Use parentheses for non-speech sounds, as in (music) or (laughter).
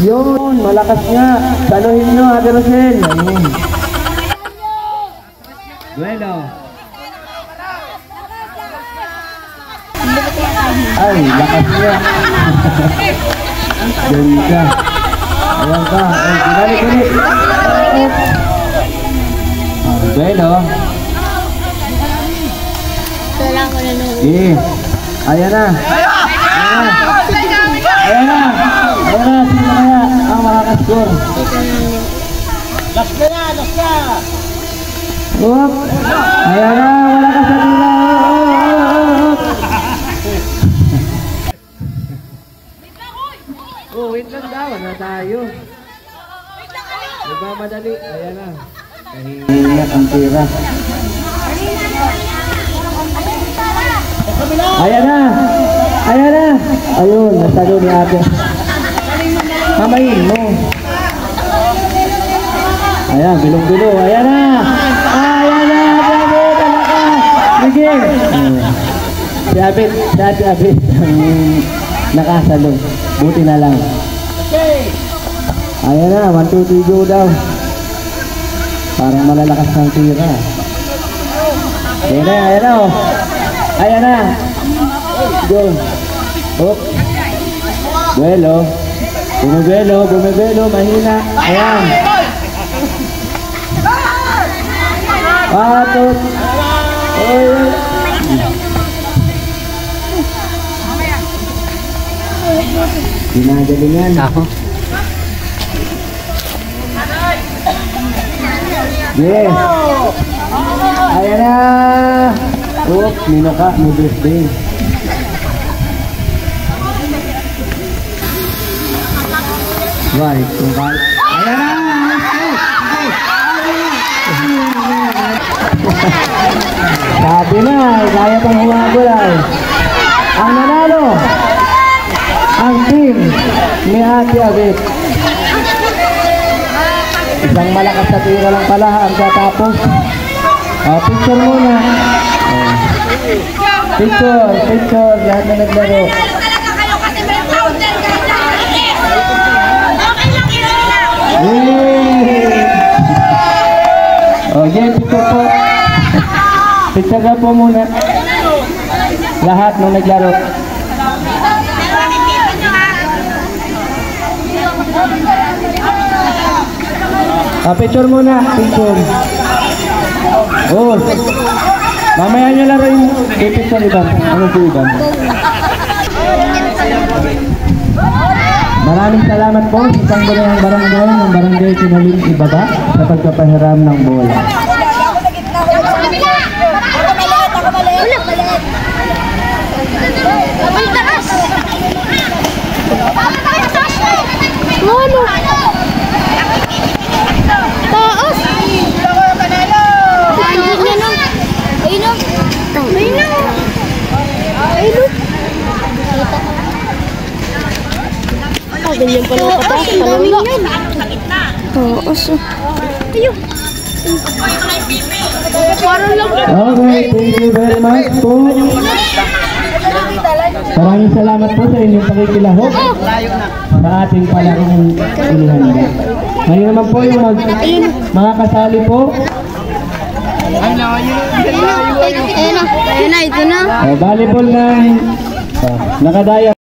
Yun, malakas nga. Saluhin nyo, Ate Rosel. Ayun. Duelo. Ay, lakas niya. Ganda. Ayan ka. Ay, binalik ulit. Ah, duelo. Wala ko na nung. Eh, ayan na. Ayan na. Ayan na. Ayan na. Sino kaya ang makakascore? Last na na, last na. Ayan na. Wala ka sa tira. Oh, wait lang daw. Ano tayo? Diba madali? Ayan na. Kahingat ang tira. Ayan na! Ayan na! Ayun, nasalo ni ate. Kamayin mo. Ayan, bilong-bilo. Ayan na! Ayan na! Bravo! Talaga! Sige! Si Abit, si Ate Abit (laughs) nakasalo. Buti na lang. Ayan na, 1, 2, 3, go daw. Parang malalakas ng tira. Ayan na, ayan na oh. Ayan na. Go. Hop. Duelo. Bumibelo, bumibelo, mahina. Ayan. Patot. Oy. Ginagalingan. Ako. Yes. Ayan na. Oop, nino ka, may birthday. Right, kung ka... Ayan na! Sabi na, kaya pang humagol ay. Ang nanalo, ang team ni Ate Abit. Isang malakas na tira lang pala ang tatapos. Ah, picture muna. Ah. Picture, picture, lahat na naglaro. Talaga kayo kasi may powder ka na. Okay lang, ilan lang. Yay! Okay, picture po. Picture ka po muna. Lahat nung naglaro. Ah, picture muna. Picture. Oh. Mamaya nyo laro yung picture iban. Ano si iban? Maraming salamat po sa isang ng barangay ng barangay Sinalim Ibaba sa pagpapahiram ng bola. Ano? Taas! Ayun na lang. Ayun na. Ayun na. Ayun na. Ah, ganyan pala ang kataas. Ang daming yan. Taas. Ayun. Parang lang. Okay, thank you very much po. Maraming salamat po sa inyong pakikilahok sa ating palaking inihanda. Ngayon naman po yung mag, mga kasali po. Ayun na. Ayun na. Ito na. Uh, volleyball ng uh, nakadaya.